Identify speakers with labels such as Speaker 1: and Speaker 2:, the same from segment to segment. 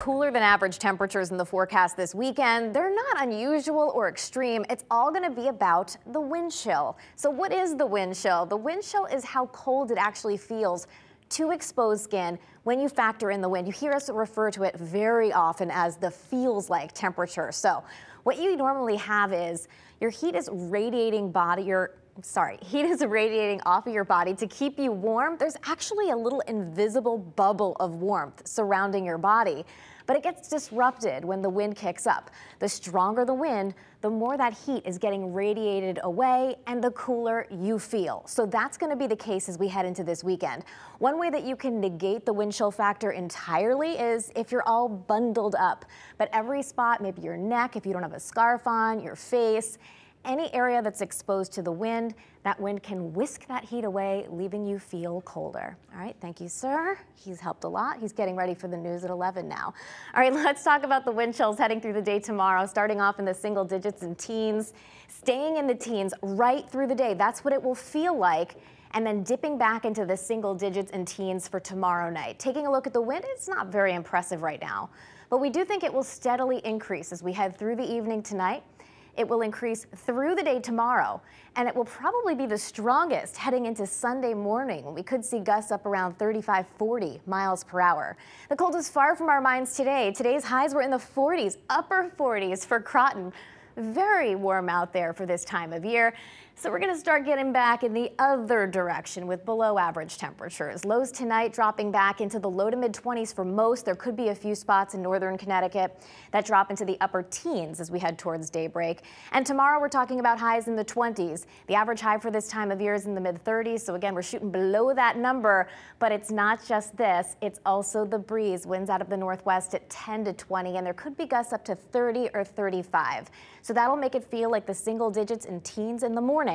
Speaker 1: Cooler than average temperatures in the forecast this weekend. They're not unusual or extreme. It's all going to be about the wind chill. So what is the wind chill? The wind chill is how cold it actually feels to exposed skin when you factor in the wind. You hear us refer to it very often as the feels like temperature. So what you normally have is your heat is radiating body, your sorry, heat is radiating off of your body to keep you warm. There's actually a little invisible bubble of warmth surrounding your body but it gets disrupted when the wind kicks up. The stronger the wind, the more that heat is getting radiated away and the cooler you feel. So that's going to be the case as we head into this weekend. One way that you can negate the wind chill factor entirely is if you're all bundled up. But every spot, maybe your neck, if you don't have a scarf on, your face, any area that's exposed to the wind, that wind can whisk that heat away, leaving you feel colder. All right, thank you, sir. He's helped a lot. He's getting ready for the news at 11 now. All right, let's talk about the wind chills heading through the day tomorrow, starting off in the single digits and teens, staying in the teens right through the day. That's what it will feel like and then dipping back into the single digits and teens for tomorrow night. Taking a look at the wind, it's not very impressive right now, but we do think it will steadily increase as we head through the evening tonight. It will increase through the day tomorrow, and it will probably be the strongest heading into Sunday morning. We could see gusts up around 35, 40 miles per hour. The cold is far from our minds today. Today's highs were in the 40s, upper 40s for Groton. Very warm out there for this time of year. So we're going to start getting back in the other direction with below average temperatures. Lows tonight dropping back into the low to mid 20s for most. There could be a few spots in northern Connecticut that drop into the upper teens as we head towards daybreak. And tomorrow we're talking about highs in the 20s. The average high for this time of year is in the mid 30s. So again, we're shooting below that number, but it's not just this. It's also the breeze. Winds out of the northwest at 10 to 20, and there could be gusts up to 30 or 35. So that'll make it feel like the single digits and teens in the morning,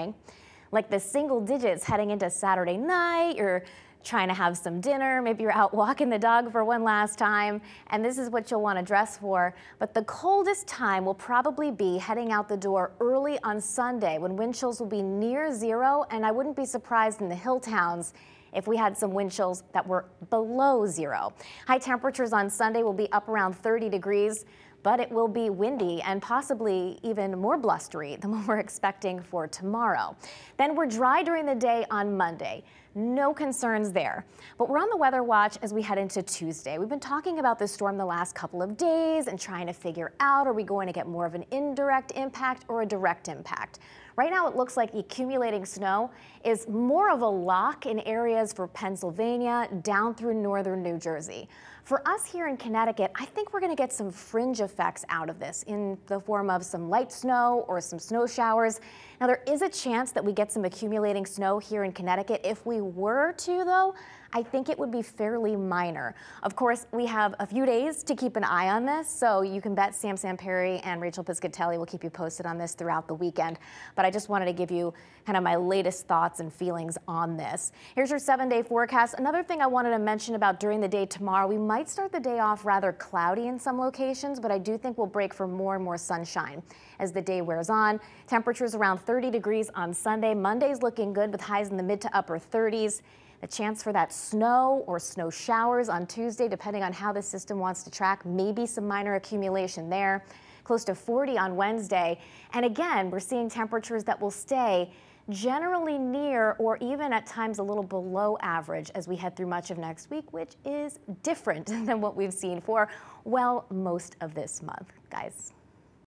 Speaker 1: like the single digits heading into Saturday night. You're trying to have some dinner. Maybe you're out walking the dog for one last time, and this is what you'll want to dress for. But the coldest time will probably be heading out the door early on Sunday when wind chills will be near zero, and I wouldn't be surprised in the hill towns if we had some wind chills that were below zero. High temperatures on Sunday will be up around 30 degrees but it will be windy and possibly even more blustery than what we're expecting for tomorrow. Then we're dry during the day on Monday. No concerns there. But we're on the weather watch as we head into Tuesday. We've been talking about this storm the last couple of days and trying to figure out are we going to get more of an indirect impact or a direct impact. Right now, it looks like the accumulating snow is more of a lock in areas for Pennsylvania down through northern New Jersey. For us here in Connecticut, I think we're going to get some fringe effects out of this in the form of some light snow or some snow showers. Now, there is a chance that we get some accumulating snow here in Connecticut. If we were to, though, I think it would be fairly minor. Of course, we have a few days to keep an eye on this, so you can bet Sam Samperi and Rachel Piscatelli will keep you posted on this throughout the weekend. But I just wanted to give you kind of my latest thoughts and feelings on this. Here's your seven-day forecast. Another thing I wanted to mention about during the day tomorrow, we might start the day off rather cloudy in some locations, but I do think we'll break for more and more sunshine as the day wears on. Temperatures around 30 degrees on Sunday. Monday's looking good with highs in the mid to upper 30s. A chance for that snow or snow showers on Tuesday, depending on how the system wants to track. Maybe some minor accumulation there. Close to 40 on Wednesday. And again, we're seeing temperatures that will stay generally near or even at times a little below average as we head through much of next week, which is different than what we've seen for, well, most of this month, guys.